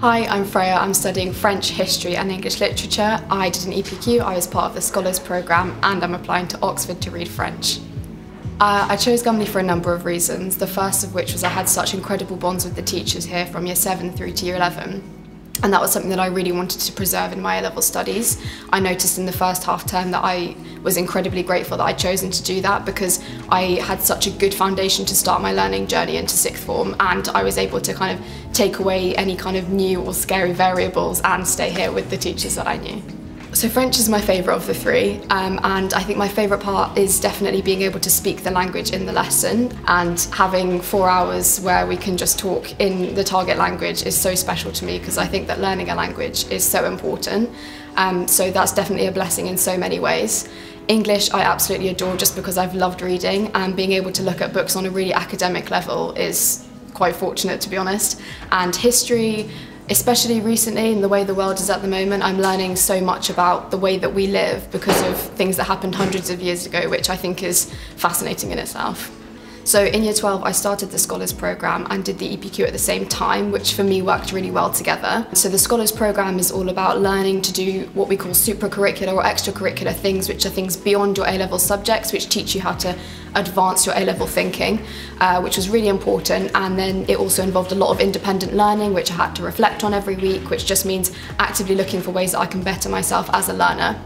Hi, I'm Freya. I'm studying French, History and English Literature. I did an EPQ, I was part of the Scholars Programme and I'm applying to Oxford to read French. Uh, I chose Gumley for a number of reasons, the first of which was I had such incredible bonds with the teachers here from year 7 through to year 11 and that was something that I really wanted to preserve in my A-level studies. I noticed in the first half term that I was incredibly grateful that I'd chosen to do that because I had such a good foundation to start my learning journey into sixth form and I was able to kind of take away any kind of new or scary variables and stay here with the teachers that I knew. So French is my favourite of the three um, and I think my favourite part is definitely being able to speak the language in the lesson and having four hours where we can just talk in the target language is so special to me because I think that learning a language is so important. Um, so that's definitely a blessing in so many ways. English I absolutely adore just because I've loved reading and being able to look at books on a really academic level is quite fortunate to be honest. And history especially recently in the way the world is at the moment, I'm learning so much about the way that we live because of things that happened hundreds of years ago, which I think is fascinating in itself. So in year 12, I started the Scholars Programme and did the EPQ at the same time, which for me worked really well together. So the Scholars Programme is all about learning to do what we call supracurricular or extracurricular things, which are things beyond your A-level subjects, which teach you how to advance your A-level thinking, uh, which was really important. And then it also involved a lot of independent learning, which I had to reflect on every week, which just means actively looking for ways that I can better myself as a learner.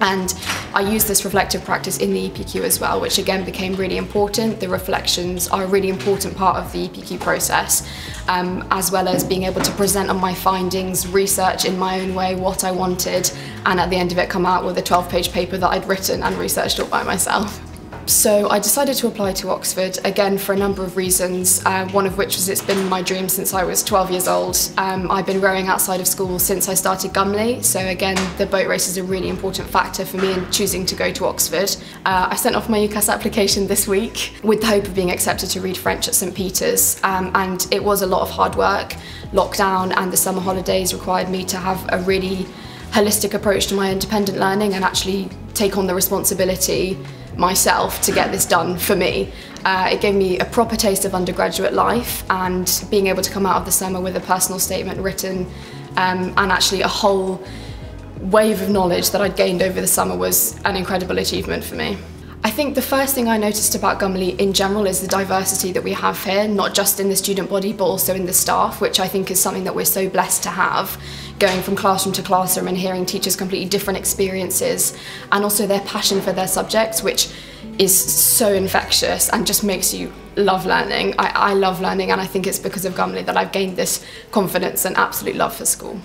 And I used this reflective practice in the EPQ as well, which again became really important. The reflections are a really important part of the EPQ process, um, as well as being able to present on my findings, research in my own way what I wanted, and at the end of it come out with a 12 page paper that I'd written and researched all by myself. So I decided to apply to Oxford, again for a number of reasons, uh, one of which was it's been my dream since I was 12 years old. Um, I've been rowing outside of school since I started Gumley, so again the boat race is a really important factor for me in choosing to go to Oxford. Uh, I sent off my UCAS application this week with the hope of being accepted to read French at St Peter's um, and it was a lot of hard work. Lockdown and the summer holidays required me to have a really holistic approach to my independent learning and actually take on the responsibility myself to get this done for me. Uh, it gave me a proper taste of undergraduate life and being able to come out of the summer with a personal statement written um, and actually a whole wave of knowledge that I'd gained over the summer was an incredible achievement for me. I think the first thing I noticed about Gumley in general is the diversity that we have here, not just in the student body but also in the staff, which I think is something that we're so blessed to have, going from classroom to classroom and hearing teachers' completely different experiences and also their passion for their subjects, which is so infectious and just makes you love learning. I, I love learning and I think it's because of Gumley that I've gained this confidence and absolute love for school.